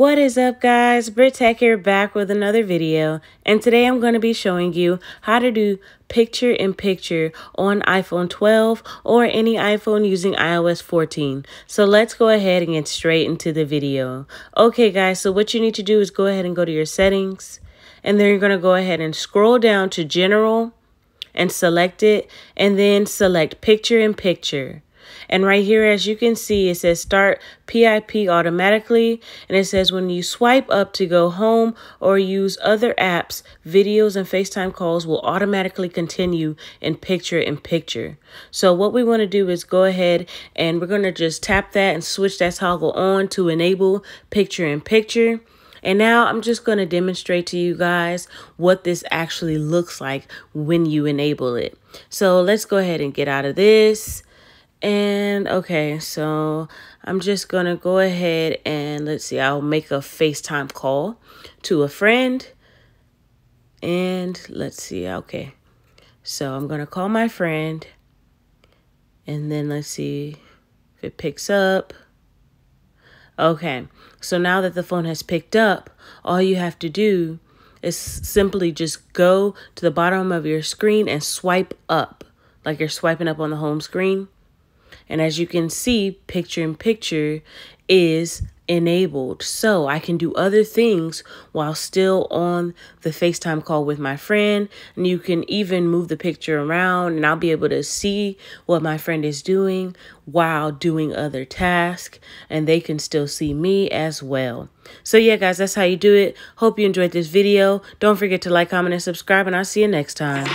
What is up guys? Britt Tech here back with another video and today I'm going to be showing you how to do picture in picture on iPhone 12 or any iPhone using iOS 14. So let's go ahead and get straight into the video. Okay guys, so what you need to do is go ahead and go to your settings and then you're going to go ahead and scroll down to general and select it and then select picture in picture. And right here, as you can see, it says start PIP automatically. And it says when you swipe up to go home or use other apps, videos and FaceTime calls will automatically continue in picture in picture. So what we want to do is go ahead and we're going to just tap that and switch that toggle on to enable picture in picture. And now I'm just going to demonstrate to you guys what this actually looks like when you enable it. So let's go ahead and get out of this. And okay, so I'm just to go ahead and let's see, I'll make a FaceTime call to a friend. And let's see, okay. So I'm to call my friend. And then let's see if it picks up. Okay, so now that the phone has picked up, all you have to do is simply just go to the bottom of your screen and swipe up, like you're swiping up on the home screen. And as you can see, picture in picture is enabled. So I can do other things while still on the FaceTime call with my friend. And you can even move the picture around and I'll be able to see what my friend is doing while doing other tasks. And they can still see me as well. So yeah, guys, that's how you do it. Hope you enjoyed this video. Don't forget to like, comment, and subscribe. And I'll see you next time.